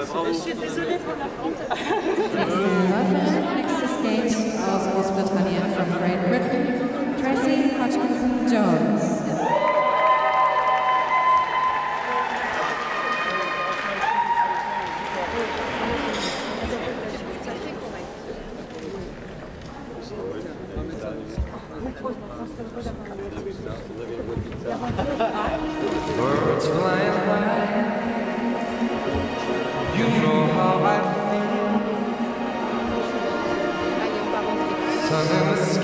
Je suis from Great Britain, Tracey Hodgkinson-Jones. Birds flying high.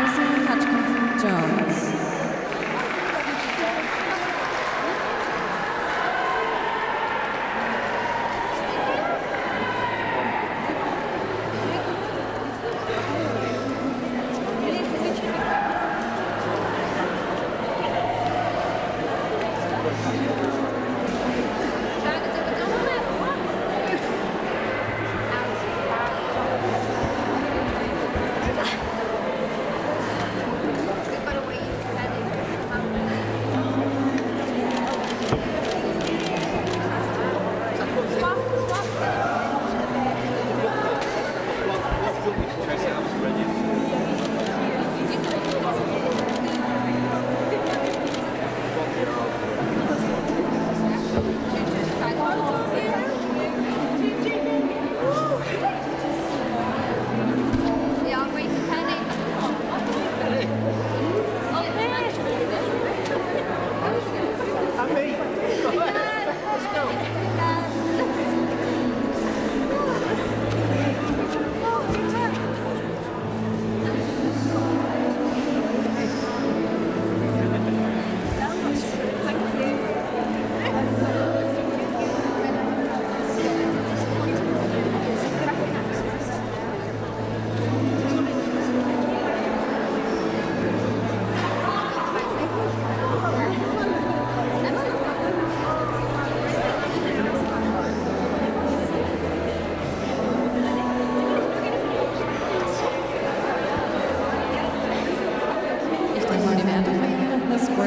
Tracey Hodgkinson-Jones.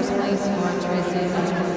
first place for Tracy Edgerton.